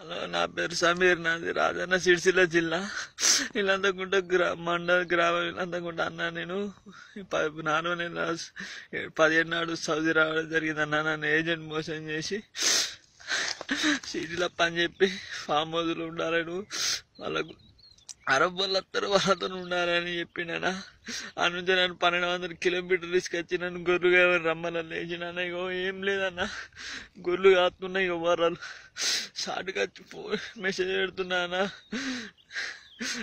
Hello నా పేరు సమీర్ నాది రాజన్న సిరిసిల్ల జిల్లా. ఇల్లంతకుంట గ్రా మండల గ్రామం ఇల్లంతకుంట అన్న నేను. ఈ ప- నాలుగో పదిహేను నాడు సౌదీ రావడం జరిగిందన్న. నన్ను ఏజెంట్ మోసం చేసి సిటీలో పని చెప్పి ఫామ్ హౌస్లో ఉండాలను వాళ్ళకు అరబ్ వాళ్ళు వాళ్ళతో ఉండాలని చెప్పిండనా ఆ నుంచి నన్ను పన్నెండు వందల కిలోమీటర్ తీసుకొచ్చి నన్ను గొర్రెగా రమ్మని లేచినాన ఇగో ఏం లేదన్న. గొర్రెలు కాస్తున్నాయి ఇగో వరాలు. షార్ట్గా వచ్చి మెసేజ్ పెడుతున్నానా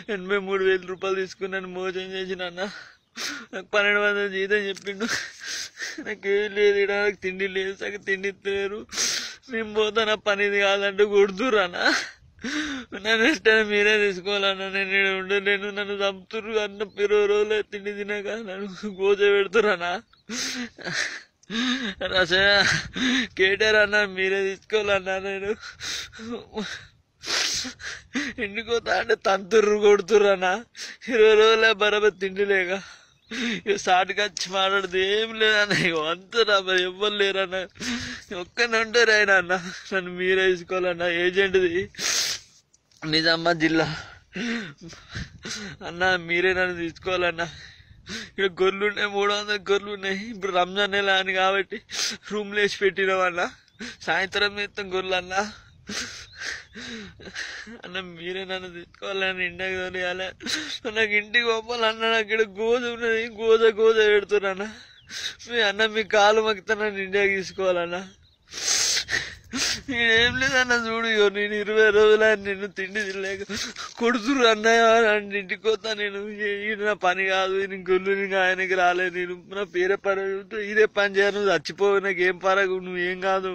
ఎనభై మూడు వేల రూపాయలు తీసుకున్నాను మోసం చేసినా నాకు పన్నెండు వందల జీతం చెప్పిండు. నాకు ఏం లేదు ఇక్కడ నాకు తిండి లేదు సగం తిండి ఇస్తలేరు. మేము పోతానా? పనిది కాదంటే కొడుతురానా నన్ను ఇష్టం మీరే తీసుకోవాలన్నా నేను నేను ఉండలేను నన్ను చంపుతురు అన్న ఇరవై రోజులు తిండి తినక నన్ను గోజ పెడుతురానా రసయ కేటార్ అన్న మీరే తీసుకోవాలన్నా నేను ఇంటికి పోతా అంటే తంతుర్రు కొడుతురానా ఇరవై రోజులే బరాబర్ తిండి లేక. ఇక సాటుగా వచ్చి మాట్లాడితే ఏం లేదన్న ఇక మరి ఎవ్వరు లేరన్న. ఒక్కనే ఉంటారు ఆయన అన్న నన్ను మీరే తీసుకోవాలన్నా ఏజెంట్ది. నిజామాబాద్ జిల్లా. అన్న మీరే నన్ను తీసుకోవాలన్నా. ఇక్కడ గొర్రెలు ఉన్నాయి మూడు వందల గొర్రెలు ఉన్నాయి ఇప్పుడు రంజాన్ నెల అని కాబట్టి రూమ్ వేసి పెట్టినామన్న సాయంత్రం మొత్తం గొర్రెలు అన్న అన్న మీరే నన్ను తీసుకోవాలని ఇండియాకి తోలియాలి. నాకు ఇంటికి పంపాలన్న నాకు ఇక్కడ గోధ ఉన్నది గోధ గోధ పెడుతున్నా మీ అన్న మీ కాలు మక్కుతానని ఇండియాకి తీసుకోవాలన్నా. నేనేం లేదన్న చూడు ఇగో నేను ఇరవై రోజులు నేను తిండి తినలేక కొడుతురు అన్నయ్య అని ఇంటికి వస్తా నేను నా పని కాదు నేను గొల్లు నీకు ఆయనకి రాలే నేను నా పేరే పని ఇదే పని చేయను నువ్వు చచ్చిపోవు నాకు ఏం పరగు నువ్వు ఏం కాదు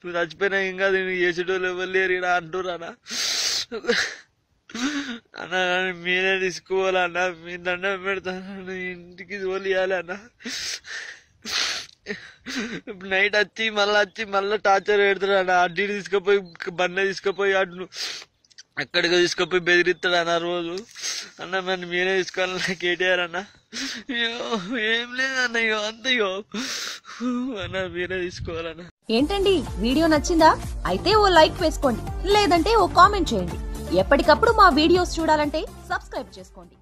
నువ్వు చచ్చిపోయినా ఏం కాదు నువ్వు చేసేటోళ్ళు ఎవరు లేరు ఇలా అంటురానా అన్న. మీరే తీసుకోవాలన్నా మీ దండం పెడతాను ఇంటికి తోలియాలి అన్నా. నైట్ వచ్చి మళ్ళీ వచ్చి మళ్ళీ టార్చర్ పెడతాడు అన్న. అడ్డీ తీసుకుపోయి బండి తీసుకుపోయి అడ్డు ఎక్కడికో తీసుకుపోయి బెదిరిస్తాడు అన్న రోజు. అన్న మరి మీరే తీసుకోవాలన్న కేటీఆర్ అన్న. అయ్యో ఏం లేదన్న అయ్యో అంత అన్న మీరే తీసుకోవాలన్న. ఏంటండి వీడియో నచ్చిందా? అయితే ఓ లైక్ వేసుకోండి లేదంటే ఓ కామెంట్ చేయండి. ఎప్పటికప్పుడు మా వీడియోస్ చూడాలంటే సబ్స్క్రైబ్ చేసుకోండి.